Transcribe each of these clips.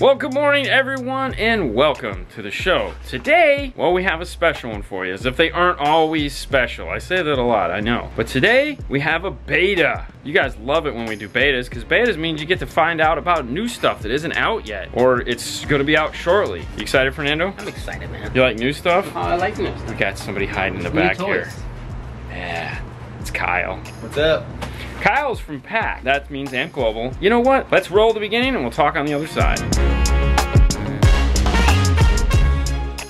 Well, good morning everyone and welcome to the show. Today, well, we have a special one for you, as if they aren't always special. I say that a lot, I know. But today, we have a beta. You guys love it when we do betas, because betas means you get to find out about new stuff that isn't out yet, or it's gonna be out shortly. You excited, Fernando? I'm excited, man. You like new stuff? Oh, I like new stuff. We got somebody hiding in the New back toys. here. Yeah, it's Kyle. What's up? Kyle's from PAC. That means AAMP Global. You know what? Let's roll the beginning and we'll talk on the other side.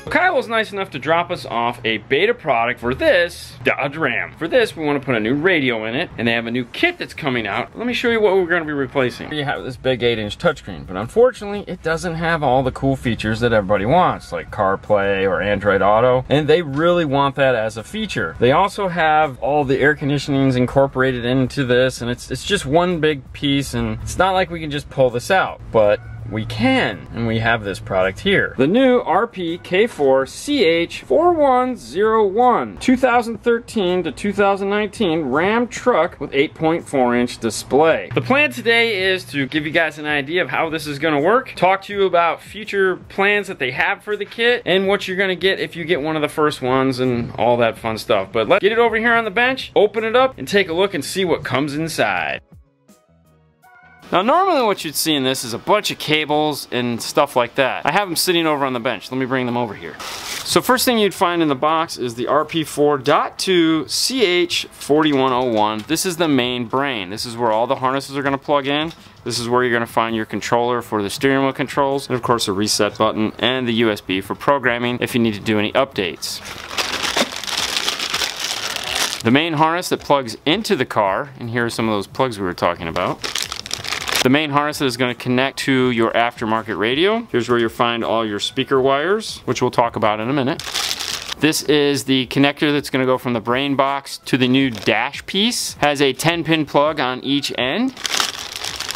Kyle was nice enough to drop us off a beta product for this Dodge Ram. For this, we want to put a new radio in it, and they have a new kit that's coming out. Let me show you what we're going to be replacing. You have this big 8-inch touchscreen, but unfortunately, it doesn't have all the cool features that everybody wants, like CarPlay or Android Auto, and they really want that as a feature. They also have all the air conditionings incorporated into this, and it's, it's just one big piece, and it's not like we can just pull this out, but we can, and we have this product here. The new RPK4 CH4101 2013 to 2019 Ram truck with 8.4 inch display. The plan today is to give you guys an idea of how this is going to work, talk to you about future plans that they have for the kit, and what you're going to get if you get one of the first ones and all that fun stuff. But let's get it over here on the bench, open it up, and take a look and see what comes inside. Now normally what you'd see in this is a bunch of cables and stuff like that. I have them sitting over on the bench. Let me bring them over here. So first thing you'd find in the box is the RP4.2 CH4101. This is the main brain. This is where all the harnesses are going to plug in. This is where you're going to find your controller for the steering wheel controls, and of course a reset button, and the USB for programming if you need to do any updates. The main harness that plugs into the car, and here are some of those plugs we were talking about. The main harness that is going to connect to your aftermarket radio. Here's where you'll find all your speaker wires, which we'll talk about in a minute. This is the connector that's going to go from the brain box to the new dash piece. Has a 10 pin plug on each end.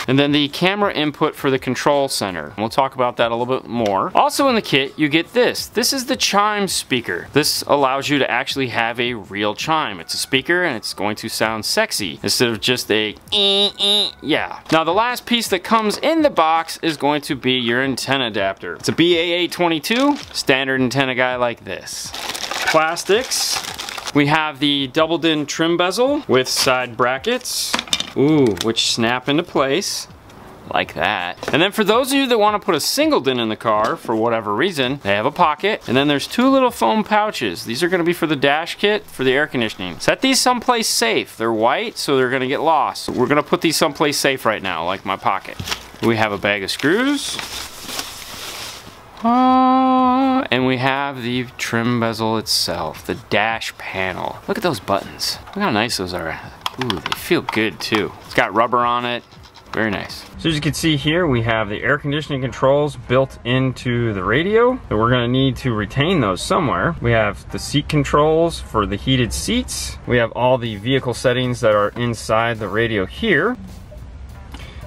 And then the camera input for the control center. We'll talk about that a little bit more. Also in the kit, you get this. This is the chime speaker. This allows you to actually have a real chime. It's a speaker and it's going to sound sexy instead of just a yeah. Now the last piece that comes in the box is going to be your antenna adapter. It's a BAA22, standard antenna guy like this. Plastics. We have the double DIN trim bezel with side brackets. Ooh, which snap into place like that. And then for those of you that want to put a single din in the car for whatever reason, they have a pocket. And then there's two little foam pouches. These are going to be for the dash kit for the air conditioning. Set these someplace safe. They're white, so they're going to get lost. We're going to put these someplace safe right now, like my pocket. We have a bag of screws. Ah, and we have the trim bezel itself, the dash panel. Look at those buttons. Look how nice those are. Ooh, they feel good too. It's got rubber on it. Very nice. So as you can see here, we have the air conditioning controls built into the radio. We're gonna need to retain those somewhere. We have the seat controls for the heated seats. We have all the vehicle settings that are inside the radio here.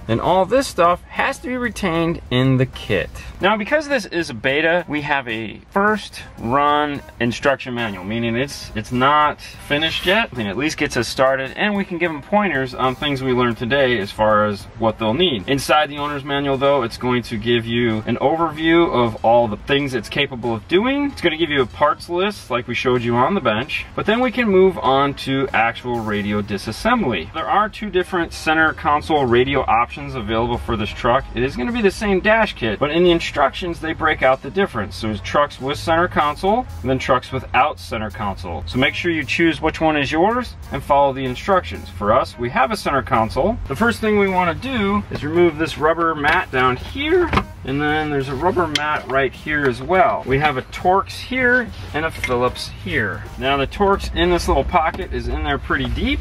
And all this stuff has to be retained in the kit. Now, because this is a beta, we have a first run instruction manual, meaning it's it's not finished yet. Mean, at least gets us started, and we can give them pointers on things we learned today as far as what they'll need. Inside the owner's manual, though, it's going to give you an overview of all the things it's capable of doing. It's going to give you a parts list, like we showed you on the bench, but then we can move on to actual radio disassembly. There are two different center console radio options available for this truck. It is going to be the same dash kit, but in the instructions they break out the difference. So there's trucks with center console and then trucks without center console. So make sure you choose which one is yours and follow the instructions. For us, we have a center console. The first thing we want to do is remove this rubber mat down here and then there's a rubber mat right here as well. We have a Torx here and a Phillips here. Now the Torx in this little pocket is in there pretty deep.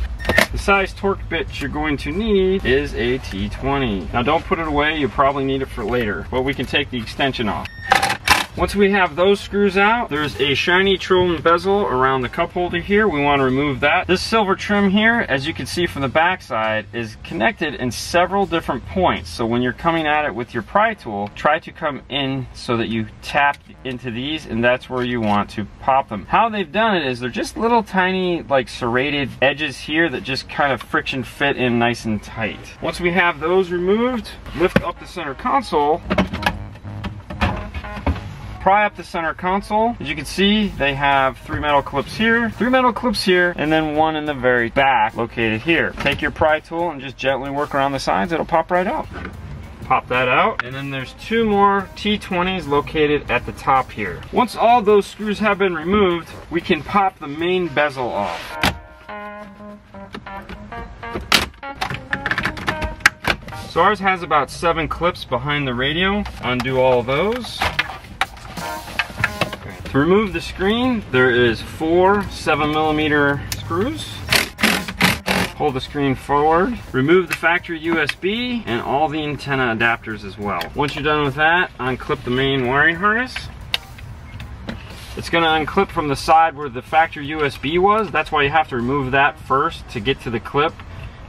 The size Torx bit you're going to need is a T20. Now don't put it away, you probably need it for later, but we can take the extension off. Once we have those screws out, there's a shiny Trolling bezel around the cup holder here. We want to remove that. This silver trim here, as you can see from the back side, is connected in several different points. So when you're coming at it with your pry tool, try to come in so that you tap into these and that's where you want to pop them. How they've done it is they're just little tiny like serrated edges here that just kind of friction fit in nice and tight. Once we have those removed, lift up the center console pry up the center console. As you can see, they have three metal clips here, three metal clips here, and then one in the very back located here. Take your pry tool and just gently work around the sides, it'll pop right out pop that out. And then there's two more T20s located at the top here. Once all those screws have been removed, we can pop the main bezel off. So ours has about seven clips behind the radio. Undo all those. Remove the screen, there is four seven millimeter screws. Pull the screen forward. Remove the factory USB and all the antenna adapters as well. Once you're done with that, unclip the main wiring harness. It's gonna unclip from the side where the factory USB was. That's why you have to remove that first to get to the clip.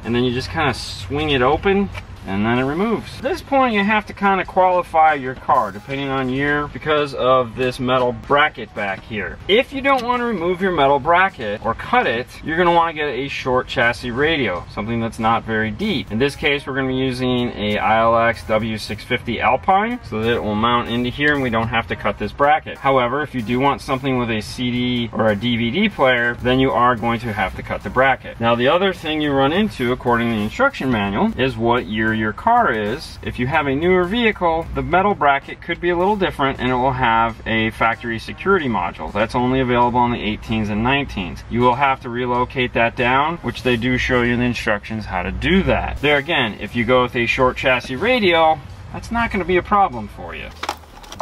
And then you just kind of swing it open and then it removes. At this point you have to kind of qualify your car depending on year because of this metal bracket back here. If you don't want to remove your metal bracket or cut it, you're going to want to get a short chassis radio, something that's not very deep. In this case we're going to be using a ILX W650 Alpine so that it will mount into here and we don't have to cut this bracket. However, if you do want something with a CD or a DVD player, then you are going to have to cut the bracket. Now the other thing you run into according to the instruction manual is what year your car is, if you have a newer vehicle, the metal bracket could be a little different and it will have a factory security module. That's only available on the 18s and 19s. You will have to relocate that down, which they do show you in the instructions how to do that. There again, if you go with a short chassis radio, that's not going to be a problem for you.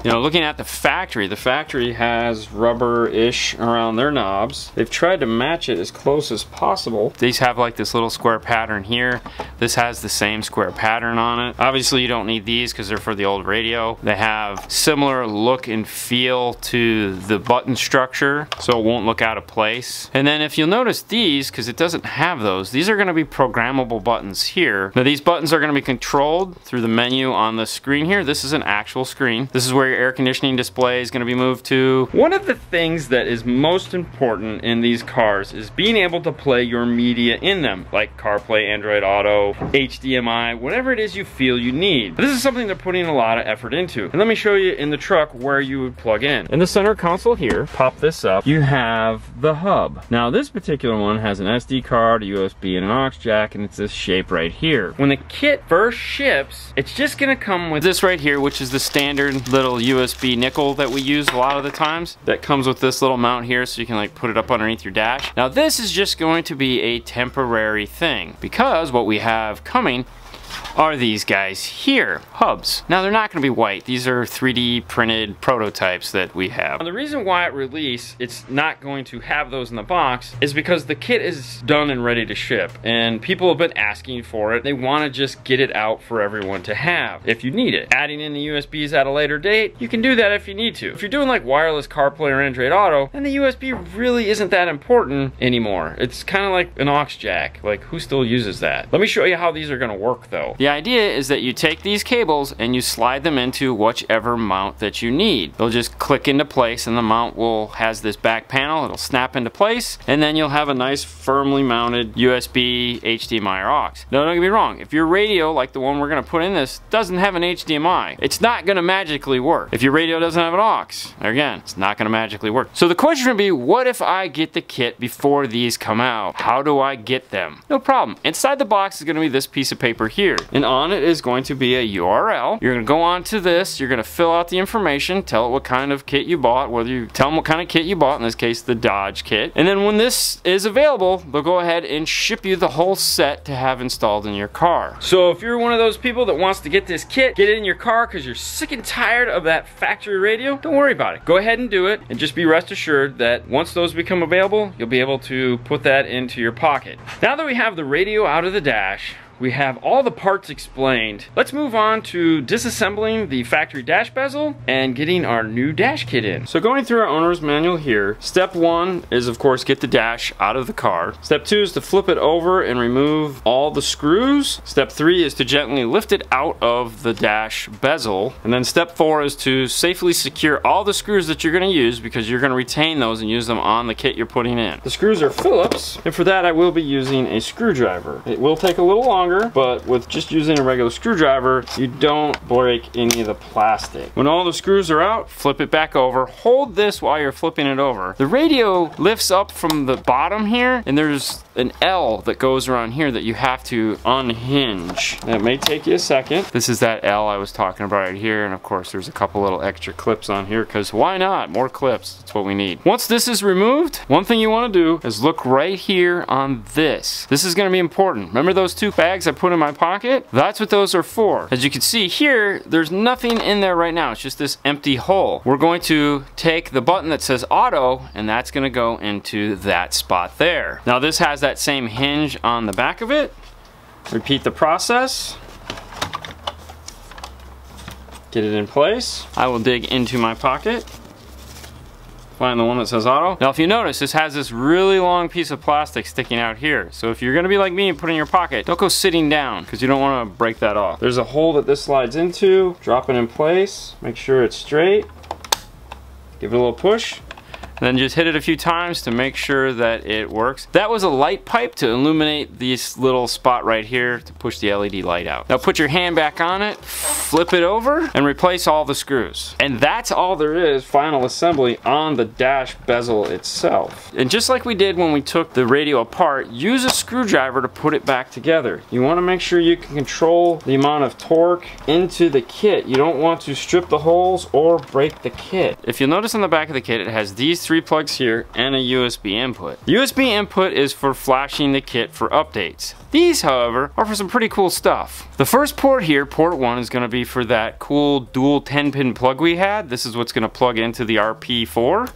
You know, looking at the factory, the factory has rubber-ish around their knobs. They've tried to match it as close as possible. These have like this little square pattern here. This has the same square pattern on it. Obviously you don't need these because they're for the old radio. They have similar look and feel to the button structure, so it won't look out of place. And then if you'll notice these, because it doesn't have those, these are gonna be programmable buttons here. Now these buttons are gonna be controlled through the menu on the screen here. This is an actual screen. This is where air conditioning display is gonna be moved to. One of the things that is most important in these cars is being able to play your media in them, like CarPlay, Android Auto, HDMI, whatever it is you feel you need. This is something they're putting a lot of effort into. And let me show you in the truck where you would plug in. In the center console here, pop this up, you have the hub. Now this particular one has an SD card, a USB, and an aux jack, and it's this shape right here. When the kit first ships, it's just gonna come with this right here, which is the standard little USB nickel that we use a lot of the times. That comes with this little mount here so you can like put it up underneath your dash. Now this is just going to be a temporary thing because what we have coming are these guys here, hubs. Now they're not gonna be white. These are 3D printed prototypes that we have. The reason why at release it's not going to have those in the box is because the kit is done and ready to ship and people have been asking for it. They wanna just get it out for everyone to have if you need it. Adding in the USBs at a later date, you can do that if you need to. If you're doing like wireless CarPlay or Android Auto, then the USB really isn't that important anymore. It's kind of like an aux jack. Like who still uses that? Let me show you how these are gonna work though. The idea is that you take these cables and you slide them into whichever mount that you need. They'll just click into place and the mount will has this back panel. It'll snap into place and then you'll have a nice firmly mounted USB, HDMI, or aux. Now don't get me wrong, if your radio, like the one we're gonna put in this, doesn't have an HDMI, it's not gonna magically work. If your radio doesn't have an aux, again, it's not gonna magically work. So the question would be, what if I get the kit before these come out? How do I get them? No problem. Inside the box is gonna be this piece of paper here and on it is going to be a URL. You're gonna go on to this, you're gonna fill out the information, tell it what kind of kit you bought, whether you tell them what kind of kit you bought, in this case the Dodge kit. And then when this is available, they'll go ahead and ship you the whole set to have installed in your car. So if you're one of those people that wants to get this kit, get it in your car because you're sick and tired of that factory radio, don't worry about it. Go ahead and do it and just be rest assured that once those become available, you'll be able to put that into your pocket. Now that we have the radio out of the dash, we have all the parts explained. Let's move on to disassembling the factory dash bezel and getting our new dash kit in. So going through our owner's manual here, step one is of course get the dash out of the car. Step two is to flip it over and remove all the screws. Step three is to gently lift it out of the dash bezel. And then step four is to safely secure all the screws that you're gonna use because you're gonna retain those and use them on the kit you're putting in. The screws are Phillips, and for that I will be using a screwdriver. It will take a little longer but with just using a regular screwdriver, you don't break any of the plastic. When all the screws are out, flip it back over. Hold this while you're flipping it over. The radio lifts up from the bottom here, and there's an L that goes around here that you have to unhinge. That may take you a second. This is that L I was talking about right here, and of course there's a couple little extra clips on here, because why not? More clips, that's what we need. Once this is removed, one thing you want to do is look right here on this. This is going to be important. Remember those two bags I put in my pocket? That's what those are for. As you can see here, there's nothing in there right now. It's just this empty hole. We're going to take the button that says auto, and that's going to go into that spot there. Now this has that same hinge on the back of it. Repeat the process. Get it in place. I will dig into my pocket. Find the one that says auto. Now if you notice, this has this really long piece of plastic sticking out here. So if you're gonna be like me and put it in your pocket, don't go sitting down because you don't wanna break that off. There's a hole that this slides into. Drop it in place. Make sure it's straight. Give it a little push. Then just hit it a few times to make sure that it works. That was a light pipe to illuminate this little spot right here to push the LED light out. Now put your hand back on it, flip it over, and replace all the screws. And that's all there is final assembly on the dash bezel itself. And just like we did when we took the radio apart, use a screwdriver to put it back together. You want to make sure you can control the amount of torque into the kit. You don't want to strip the holes or break the kit. If you'll notice on the back of the kit, it has these three plugs here and a USB input. The USB input is for flashing the kit for updates. These, however, are for some pretty cool stuff. The first port here, port 1, is going to be for that cool dual 10-pin plug we had. This is what's going to plug into the RP4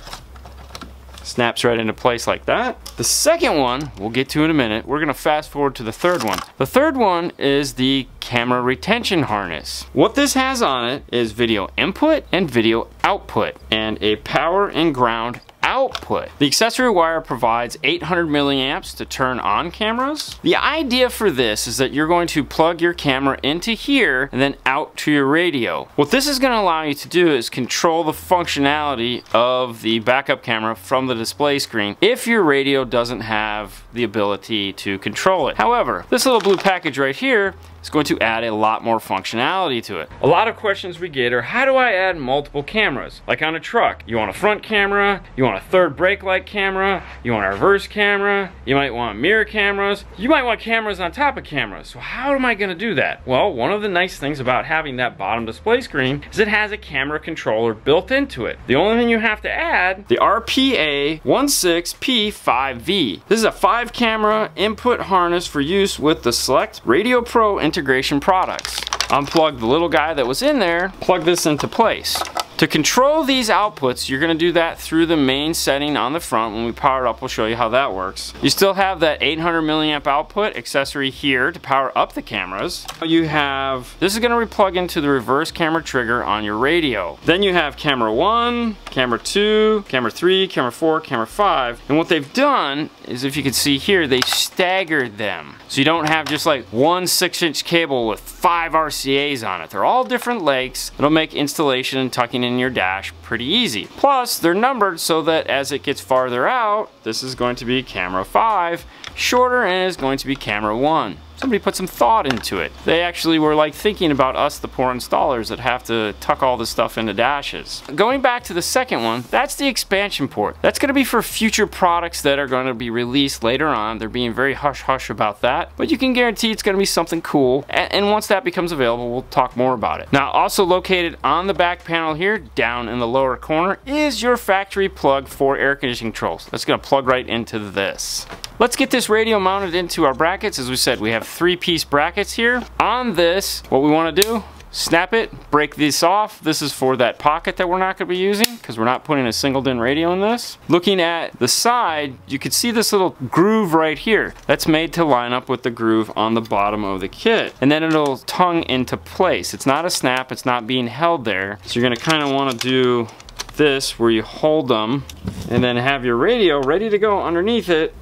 snaps right into place like that. The second one, we'll get to in a minute, we're gonna fast forward to the third one. The third one is the camera retention harness. What this has on it is video input and video output and a power and ground output. The accessory wire provides 800 milliamps to turn on cameras. The idea for this is that you're going to plug your camera into here and then out to your radio. What this is going to allow you to do is control the functionality of the backup camera from the display screen if your radio doesn't have the ability to control it. However, this little blue package right here is going to add a lot more functionality to it. A lot of questions we get are how do I add multiple cameras? Like on a truck, you want a front camera, you want a third brake light camera, you want a reverse camera, you might want mirror cameras, you might want cameras on top of cameras. So how am I gonna do that? Well, one of the nice things about having that bottom display screen is it has a camera controller built into it. The only thing you have to add, the RPA 16P5V. This is a five camera input harness for use with the Select Radio Pro integration products. Unplug the little guy that was in there, plug this into place. To control these outputs, you're gonna do that through the main setting on the front. When we power it up, we'll show you how that works. You still have that 800 milliamp output accessory here to power up the cameras. You have, this is gonna plug into the reverse camera trigger on your radio. Then you have camera one, camera two, camera three, camera four, camera five. And what they've done is if you can see here, they staggered them. So you don't have just like one six inch cable with five RCAs on it. They're all different lengths. It'll make installation and tucking in your dash pretty easy. Plus, they're numbered so that as it gets farther out, this is going to be camera 5, shorter and is going to be camera 1 somebody put some thought into it. They actually were like thinking about us, the poor installers that have to tuck all this stuff into dashes. Going back to the second one, that's the expansion port. That's gonna be for future products that are gonna be released later on. They're being very hush hush about that, but you can guarantee it's gonna be something cool. And, once that becomes available, we'll talk more about it. Now, also located on the back panel here, down in the lower corner, is your factory plug for air conditioning controls. That's gonna plug right into this. Let's get this radio mounted into our brackets. As we said, we have three piece brackets here. On this, what we wanna do, snap it, break this off. This is for that pocket that we're not gonna be using because we're not putting a single DIN radio in this. Looking at the side, you can see this little groove right here. That's made to line up with the groove on the bottom of the kit. And then it'll tongue into place. It's not a snap, it's not being held there. So you're gonna kinda wanna do this where you hold them and then have your radio ready to go underneath it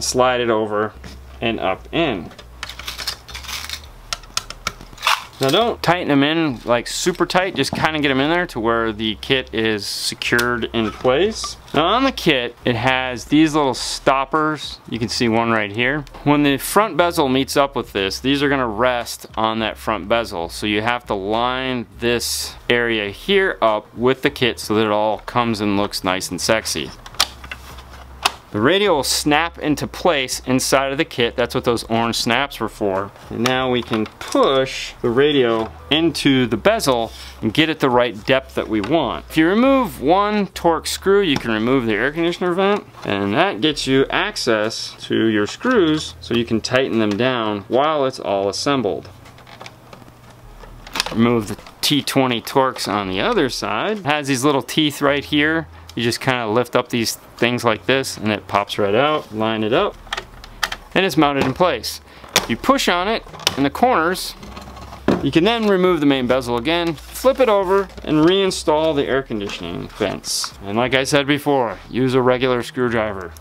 slide it over and up in. Now don't tighten them in like super tight, just kind of get them in there to where the kit is secured in place. Now on the kit, it has these little stoppers. You can see one right here. When the front bezel meets up with this, these are gonna rest on that front bezel. So you have to line this area here up with the kit so that it all comes and looks nice and sexy. The radio will snap into place inside of the kit. That's what those orange snaps were for. And now we can push the radio into the bezel and get it the right depth that we want. If you remove one Torx screw, you can remove the air conditioner vent, and that gets you access to your screws so you can tighten them down while it's all assembled. Remove the T20 Torx on the other side. It has these little teeth right here you just kind of lift up these things like this and it pops right out, line it up, and it's mounted in place. You push on it in the corners, you can then remove the main bezel again, flip it over, and reinstall the air conditioning vents. And like I said before, use a regular screwdriver.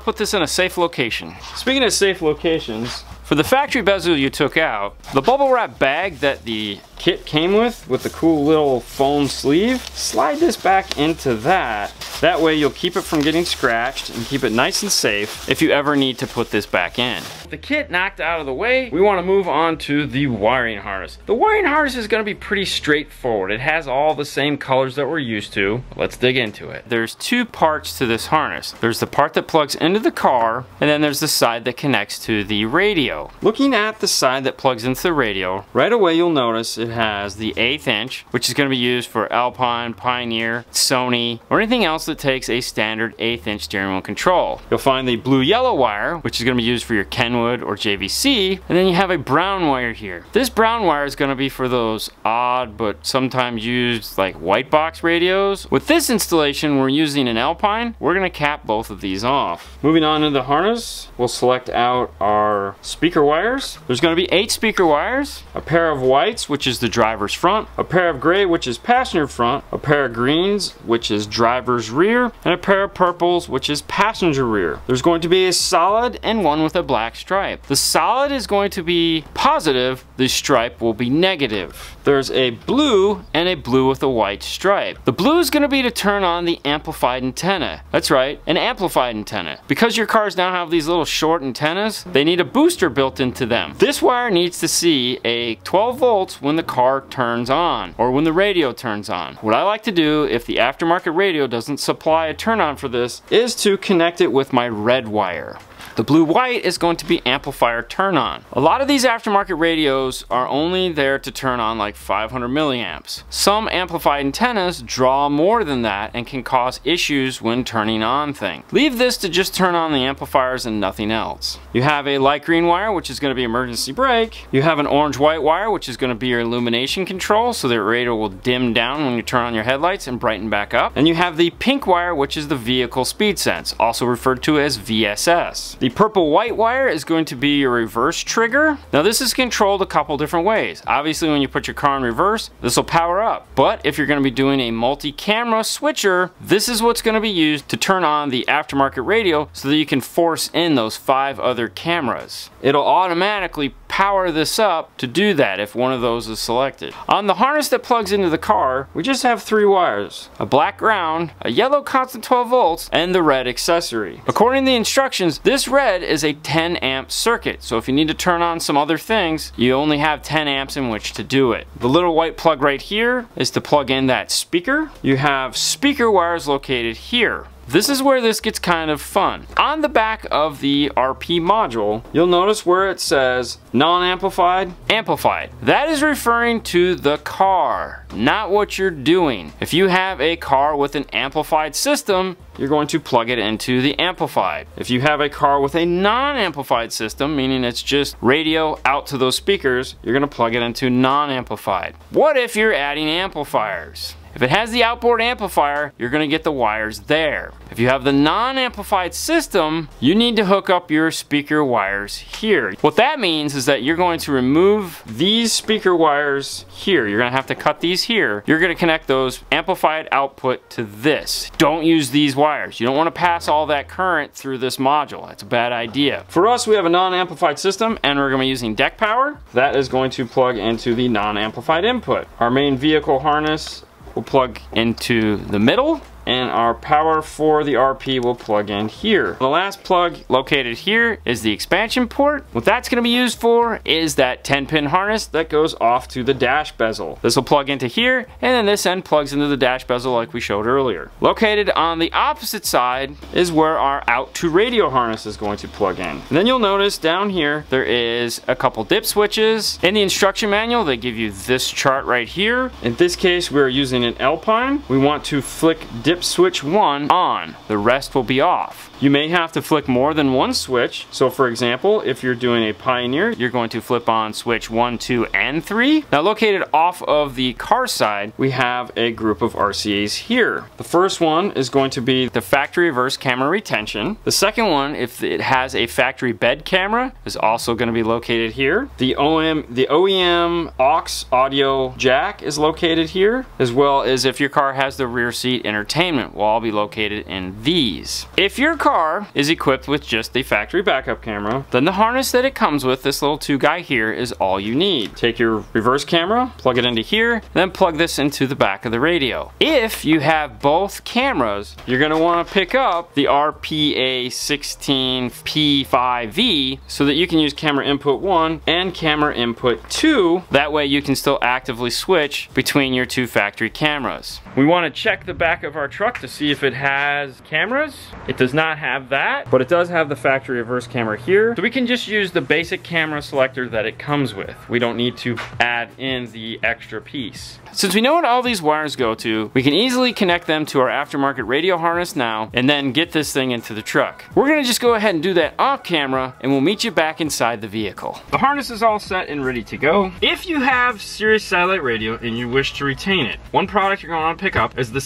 Put this in a safe location. Speaking of safe locations, for the factory bezel you took out, the bubble wrap bag that the kit came with, with the cool little foam sleeve, slide this back into that. That way you'll keep it from getting scratched and keep it nice and safe if you ever need to put this back in. The kit knocked out of the way, we want to move on to the wiring harness. The wiring harness is going to be pretty straightforward. It has all the same colors that we're used to. Let's dig into it. There's two parts to this harness. There's the part that plugs into the car, and then there's the side that connects to the radio. Looking at the side that plugs into the radio, right away you'll notice it has the eighth inch, which is going to be used for Alpine, Pioneer, Sony, or anything else that takes a standard eighth inch steering wheel control. You'll find the blue-yellow wire, which is going to be used for your Kenwood or JVC, and then you have a brown wire here. This brown wire is going to be for those odd but sometimes used like white box radios. With this installation, we're using an Alpine. We're going to cap both of these off. Moving on to the harness, we'll select out our speaker wires. There's going to be eight speaker wires, a pair of whites, which is the driver's front, a pair of gray, which is passenger front, a pair of greens, which is driver's rear, and a pair of purples, which is passenger rear. There's going to be a solid and one with a black stripe. The solid is going to be positive, the stripe will be negative. There's a blue and a blue with a white stripe. The blue is going to be to turn on the amplified antenna. That's right, an amplified antenna. Because your cars now have these little short antennas, they need a booster built into them. This wire needs to see a 12 volts when the car turns on or when the radio turns on. What I like to do if the aftermarket radio doesn't supply a turn on for this is to connect it with my red wire. The blue white is going to be amplifier turn on. A lot of these aftermarket radios are only there to turn on like 500 milliamps. Some amplified antennas draw more than that and can cause issues when turning on things. Leave this to just turn on the amplifiers and nothing else. You have a light green wire which is going to be emergency brake. You have an orange white wire which is going to be your illumination control so the radio will dim down when you turn on your headlights and brighten back up. And you have the pink wire which is the vehicle speed sense, also referred to as VSS. The the purple white wire is going to be your reverse trigger. Now this is controlled a couple different ways. Obviously when you put your car in reverse, this will power up. But if you're going to be doing a multi-camera switcher, this is what's going to be used to turn on the aftermarket radio so that you can force in those five other cameras. It'll automatically power this up to do that if one of those is selected. On the harness that plugs into the car, we just have three wires. A black ground, a yellow constant 12 volts, and the red accessory. According to the instructions, this red is a 10 amp circuit, so if you need to turn on some other things, you only have 10 amps in which to do it. The little white plug right here is to plug in that speaker. You have speaker wires located here. This is where this gets kind of fun. On the back of the RP module, you'll notice where it says non-amplified, amplified. That is referring to the car, not what you're doing. If you have a car with an amplified system, you're going to plug it into the amplified. If you have a car with a non-amplified system, meaning it's just radio out to those speakers, you're gonna plug it into non-amplified. What if you're adding amplifiers? If it has the outboard amplifier, you're gonna get the wires there. If you have the non-amplified system, you need to hook up your speaker wires here. What that means is that you're going to remove these speaker wires here. You're gonna have to cut these here. You're gonna connect those amplified output to this. Don't use these wires. You don't wanna pass all that current through this module. That's a bad idea. For us, we have a non-amplified system and we're gonna be using deck power. That is going to plug into the non-amplified input. Our main vehicle harness will plug into the middle and our power for the RP will plug in here. The last plug located here is the expansion port. What that's gonna be used for is that 10 pin harness that goes off to the dash bezel. This will plug into here and then this end plugs into the dash bezel like we showed earlier. Located on the opposite side is where our out to radio harness is going to plug in. And then you'll notice down here there is a couple dip switches. In the instruction manual they give you this chart right here. In this case we're using an Alpine. We want to flick dip switch one on, the rest will be off. You may have to flick more than one switch. So for example, if you're doing a Pioneer, you're going to flip on switch one, two, and three. Now located off of the car side, we have a group of RCAs here. The first one is going to be the factory reverse camera retention. The second one, if it has a factory bed camera, is also going to be located here. The OM, the OEM aux audio jack is located here, as well as if your car has the rear seat entertainment will all be located in these. If your car is equipped with just a factory backup camera, then the harness that it comes with, this little two guy here, is all you need. Take your reverse camera, plug it into here, then plug this into the back of the radio. If you have both cameras, you're gonna wanna pick up the RPA16P5V so that you can use camera input one and camera input two. That way you can still actively switch between your two factory cameras. We wanna check the back of our truck to see if it has cameras. It does not have that, but it does have the factory reverse camera here. So we can just use the basic camera selector that it comes with. We don't need to add in the extra piece. Since we know what all these wires go to, we can easily connect them to our aftermarket radio harness now and then get this thing into the truck. We're gonna just go ahead and do that off camera and we'll meet you back inside the vehicle. The harness is all set and ready to go. If you have Sirius satellite radio and you wish to retain it, one product you're gonna wanna pick up is the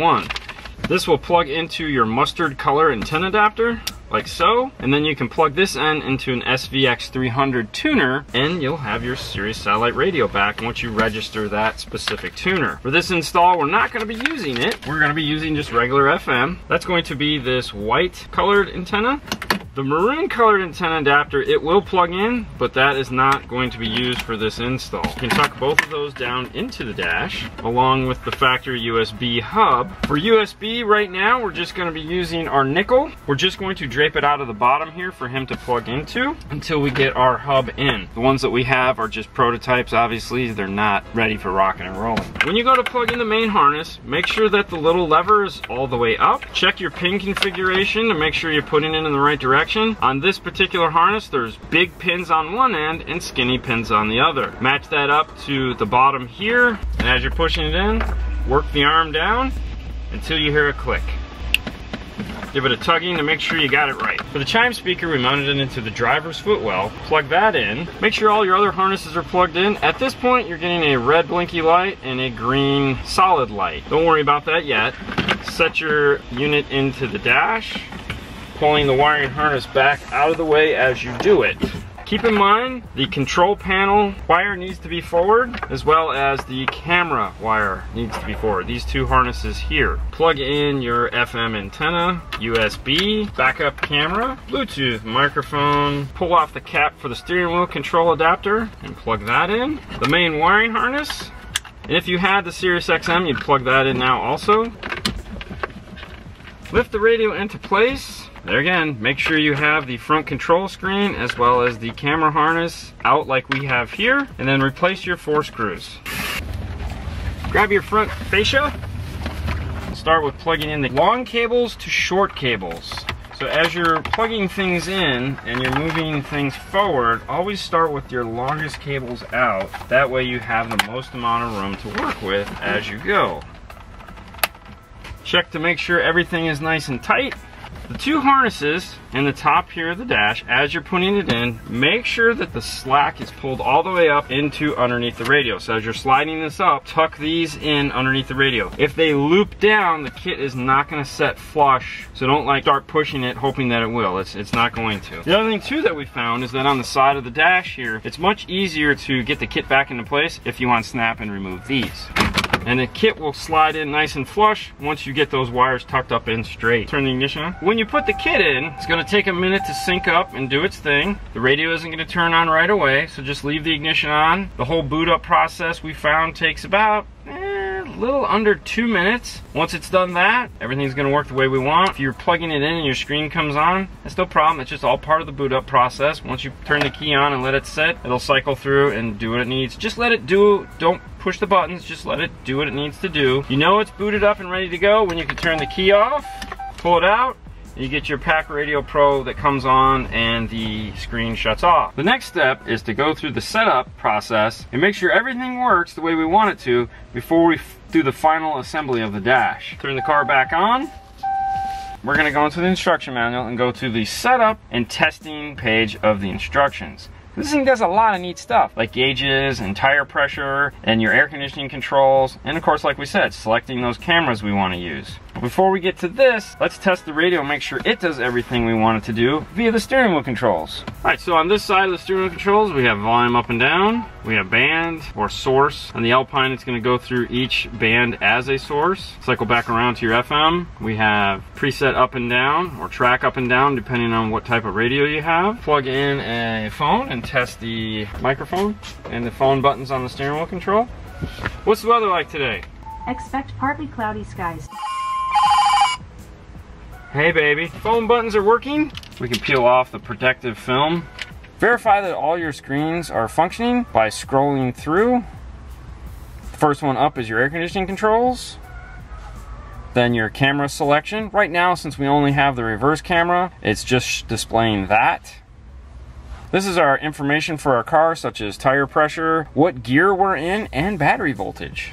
SAT-01. This will plug into your mustard color antenna adapter like so. And then you can plug this end into an SXV300 tuner and you'll have your Sirius satellite radio back once you register that specific tuner. For this install, we're not gonna be using it. We're gonna be using just regular FM. That's going to be this white colored antenna. The maroon colored antenna adapter, it will plug in, but that is not going to be used for this install. You can tuck both of those down into the dash, along with the factory USB hub. For USB right now, we're just gonna be using our nickel. We're just going to drape it out of the bottom here for him to plug into until we get our hub in. The ones that we have are just prototypes, obviously. They're not ready for rocking and rolling. When you go to plug in the main harness, make sure that the little lever is all the way up. Check your pin configuration to make sure you're putting it in the right direction direction. On this particular harness, there's big pins on one end and skinny pins on the other. Match that up to the bottom here, and as you're pushing it in, work the arm down until you hear a click. Give it a tugging to make sure you got it right. For the chime speaker, we mounted it into the driver's footwell. Plug that in. Make sure all your other harnesses are plugged in. At this point, you're getting a red blinky light and a green solid light. Don't worry about that yet. Set your unit into the dash pulling the wiring harness back out of the way as you do it. Keep in mind, the control panel wire needs to be forward, as well as the camera wire needs to be forward. These two harnesses here. Plug in your FM antenna, USB, backup camera, Bluetooth microphone, pull off the cap for the steering wheel control adapter, and plug that in. The main wiring harness, and if you had the Sirius XM, you'd plug that in now also. Lift the radio into place, there again, make sure you have the front control screen as well as the camera harness out like we have here, and then replace your four screws. Grab your front fascia. Start with plugging in the long cables to short cables. So as you're plugging things in and you're moving things forward, always start with your longest cables out. That way you have the most amount of room to work with as you go. Check to make sure everything is nice and tight. The two harnesses in the top here of the dash, as you're putting it in, make sure that the slack is pulled all the way up into underneath the radio. So as you're sliding this up, tuck these in underneath the radio. If they loop down, the kit is not gonna set flush. So don't like start pushing it hoping that it will. It's, it's not going to. The other thing too that we found is that on the side of the dash here, it's much easier to get the kit back into place if you want snap and remove these and the kit will slide in nice and flush once you get those wires tucked up in straight. Turn the ignition on. When you put the kit in, it's gonna take a minute to sync up and do its thing. The radio isn't gonna turn on right away, so just leave the ignition on. The whole boot up process we found takes about eh, a little under two minutes. Once it's done that, everything's gonna work the way we want. If you're plugging it in and your screen comes on, that's no problem. It's just all part of the boot up process. Once you turn the key on and let it sit, it'll cycle through and do what it needs. Just let it do, don't push the buttons, just let it do what it needs to do. You know it's booted up and ready to go when you can turn the key off, pull it out, and you get your PAC Radio Pro that comes on and the screen shuts off. The next step is to go through the setup process and make sure everything works the way we want it to before we do the final assembly of the dash. Turn the car back on. We're gonna go into the instruction manual and go to the setup and testing page of the instructions. This thing does a lot of neat stuff, like gauges and tire pressure and your air conditioning controls, and of course, like we said, selecting those cameras we want to use. Before we get to this, let's test the radio and make sure it does everything we want it to do via the steering wheel controls. All right, so on this side of the steering wheel controls, we have volume up and down, we have band or source. On the Alpine, it's gonna go through each band as a source. Cycle back around to your FM. We have preset up and down or track up and down depending on what type of radio you have. Plug in a phone and test the microphone and the phone buttons on the steering wheel control. What's the weather like today? Expect partly cloudy skies. Hey baby, phone buttons are working. We can peel off the protective film. Verify that all your screens are functioning by scrolling through. The first one up is your air conditioning controls. Then your camera selection. Right now, since we only have the reverse camera, it's just displaying that. This is our information for our car, such as tire pressure, what gear we're in, and battery voltage.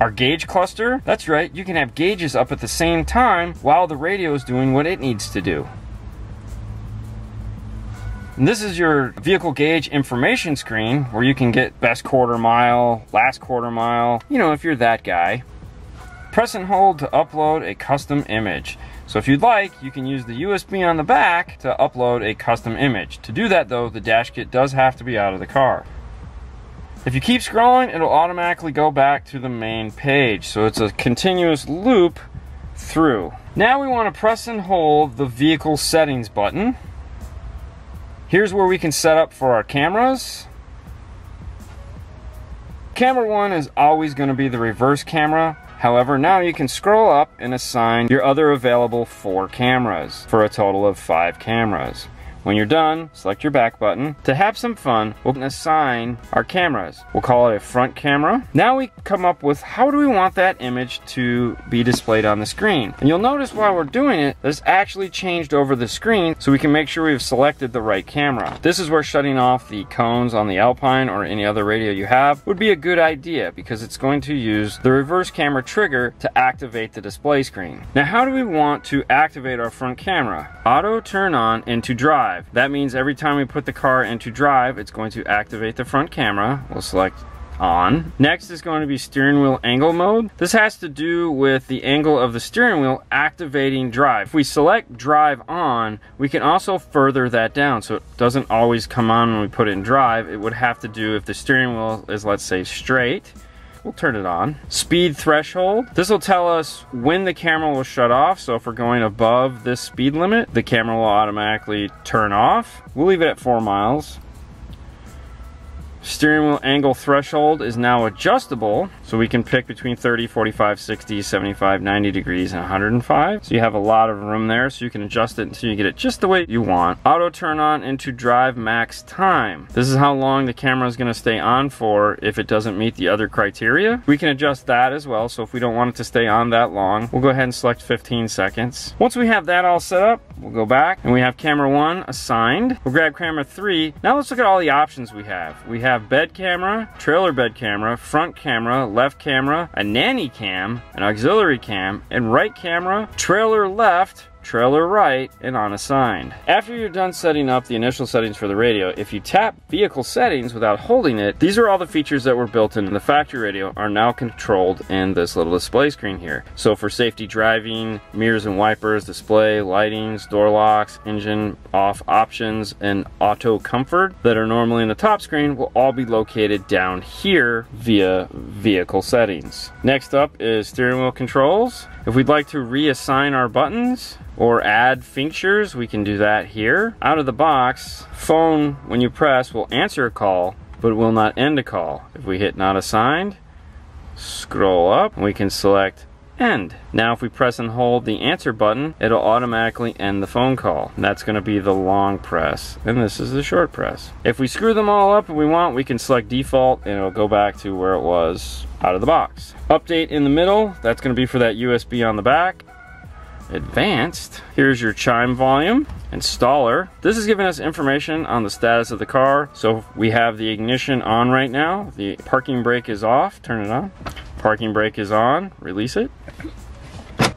Our gauge cluster, that's right, you can have gauges up at the same time while the radio is doing what it needs to do. And this is your vehicle gauge information screen where you can get best quarter mile, last quarter mile, you know, if you're that guy. Press and hold to upload a custom image. So if you'd like, you can use the USB on the back to upload a custom image. To do that though, the dash kit does have to be out of the car. If you keep scrolling, it'll automatically go back to the main page. So it's a continuous loop through. Now we want to press and hold the vehicle settings button. Here's where we can set up for our cameras. Camera one is always going to be the reverse camera. However, now you can scroll up and assign your other available four cameras for a total of five cameras. When you're done, select your back button. To have some fun, we'll assign our cameras. We'll call it a front camera. Now we come up with how do we want that image to be displayed on the screen. And you'll notice while we're doing it, that it's actually changed over the screen so we can make sure we've selected the right camera. This is where shutting off the cones on the Alpine or any other radio you have would be a good idea because it's going to use the reverse camera trigger to activate the display screen. Now how do we want to activate our front camera? Auto turn on into drive drive. That means every time we put the car into drive, it's going to activate the front camera. We'll select on. Next is going to be steering wheel angle mode. This has to do with the angle of the steering wheel activating drive. If we select drive on, we can also further that down so it doesn't always come on when we put it in drive. It would have to do if the steering wheel is, let's say, straight. We'll turn it on. Speed threshold. This will tell us when the camera will shut off. So if we're going above this speed limit, the camera will automatically turn off. We'll leave it at four miles. Steering wheel angle threshold is now adjustable, so we can pick between 30, 45, 60, 75, 90 degrees, and 105. So you have a lot of room there, so you can adjust it until you get it just the way you want. Auto turn on into drive max time. This is how long the camera is gonna stay on for if it doesn't meet the other criteria. We can adjust that as well, so if we don't want it to stay on that long, we'll go ahead and select 15 seconds. Once we have that all set up, we'll go back and we have camera one assigned. We'll grab camera three. Now let's look at all the options we have. We have bed camera, trailer bed camera, front camera, left camera, a nanny cam, an auxiliary cam, and right camera, trailer left, trailer right, and unassigned. After you're done setting up the initial settings for the radio, if you tap vehicle settings without holding it, these are all the features that were built into the factory radio are now controlled in this little display screen here. So for safety driving, mirrors and wipers, display, lightings, door locks, engine off options, and auto comfort that are normally in the top screen will all be located down here via vehicle settings. Next up is steering wheel controls. If we'd like to reassign our buttons, or add features, we can do that here. Out of the box, phone, when you press, will answer a call, but will not end a call. If we hit not assigned, scroll up, we can select end. Now if we press and hold the answer button, it'll automatically end the phone call. That's gonna be the long press, and this is the short press. If we screw them all up and we want, we can select default and it'll go back to where it was out of the box. Update in the middle, that's gonna be for that USB on the back advanced. Here's your chime volume, installer. This is giving us information on the status of the car. So we have the ignition on right now. The parking brake is off, turn it on. Parking brake is on, release it.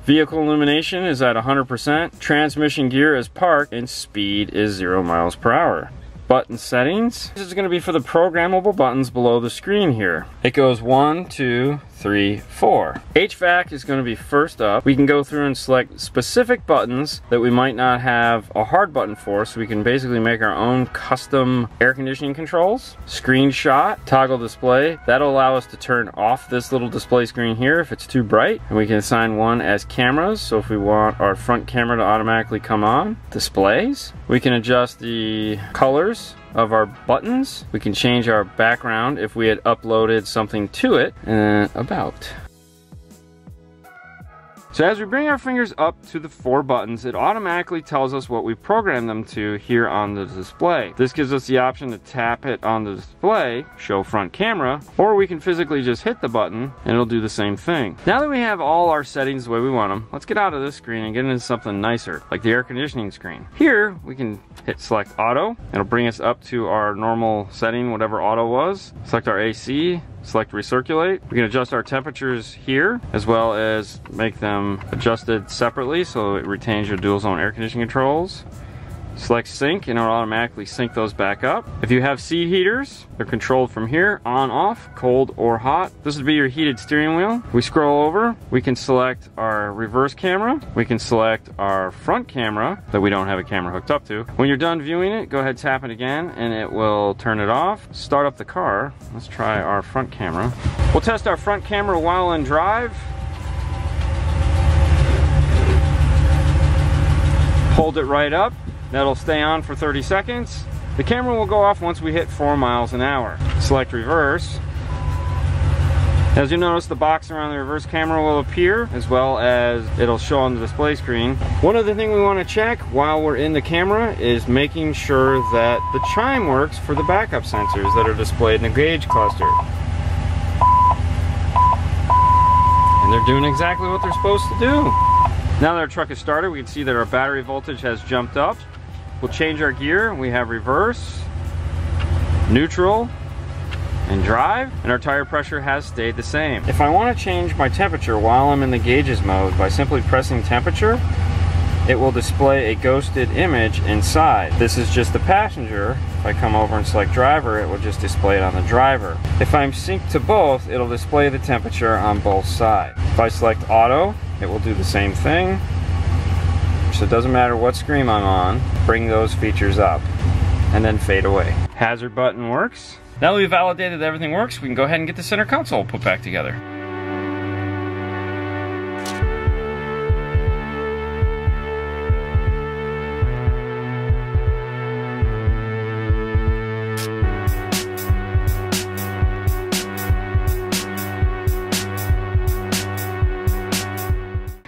Vehicle illumination is at 100%. Transmission gear is parked and speed is zero miles per hour button settings. This is going to be for the programmable buttons below the screen here. It goes one, two, three, four. HVAC is going to be first up. We can go through and select specific buttons that we might not have a hard button for, so we can basically make our own custom air conditioning controls. Screenshot, toggle display. That'll allow us to turn off this little display screen here if it's too bright. And we can assign one as cameras, so if we want our front camera to automatically come on. Displays. We can adjust the colors of our buttons. We can change our background if we had uploaded something to it. And about. So as we bring our fingers up to the four buttons, it automatically tells us what we programmed them to here on the display. This gives us the option to tap it on the display, show front camera, or we can physically just hit the button and it'll do the same thing. Now that we have all our settings the way we want them, let's get out of this screen and get into something nicer, like the air conditioning screen. Here, we can hit select auto. It'll bring us up to our normal setting, whatever auto was. Select our AC, select recirculate. We can adjust our temperatures here as well as make them adjusted separately so it retains your dual zone air conditioning controls. Select sync and it'll automatically sync those back up. If you have seat heaters, they're controlled from here, on, off, cold or hot. This would be your heated steering wheel. We scroll over, we can select our reverse camera. We can select our front camera that we don't have a camera hooked up to. When you're done viewing it, go ahead tap it again and it will turn it off. Start up the car. Let's try our front camera. We'll test our front camera while in drive. Hold it right up That'll stay on for 30 seconds. The camera will go off once we hit 4 miles an hour. Select reverse. As you notice, the box around the reverse camera will appear, as well as it'll show on the display screen. One other thing we want to check while we're in the camera is making sure that the chime works for the backup sensors that are displayed in the gauge cluster. And they're doing exactly what they're supposed to do. Now that our truck is started, we can see that our battery voltage has jumped up. We'll change our gear. We have reverse, neutral, and drive, and our tire pressure has stayed the same. If I want to change my temperature while I'm in the gauges mode by simply pressing temperature, it will display a ghosted image inside. This is just the passenger. If I come over and select driver, it will just display it on the driver. If I'm synced to both, it'll display the temperature on both sides. If I select auto, it will do the same thing. So it doesn't matter what screen I'm on, bring those features up and then fade away. Hazard button works. Now that we've validated that everything works, we can go ahead and get the center console put back together.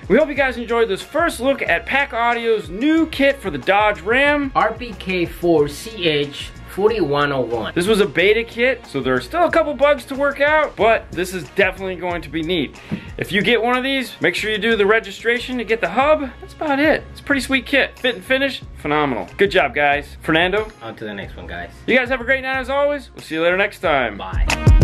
We hope you guys enjoyed this first look at PAC Audio's new kit for the Dodge Ram. RPK4CH 4101. This was a beta kit, so there are still a couple bugs to work out, but this is definitely going to be neat. If you get one of these, make sure you do the registration to get the hub. That's about it. It's a pretty sweet kit. Fit and finish, phenomenal. Good job, guys. Fernando, On to the next one, guys. you guys have a great night as always. We'll see you later next time. Bye.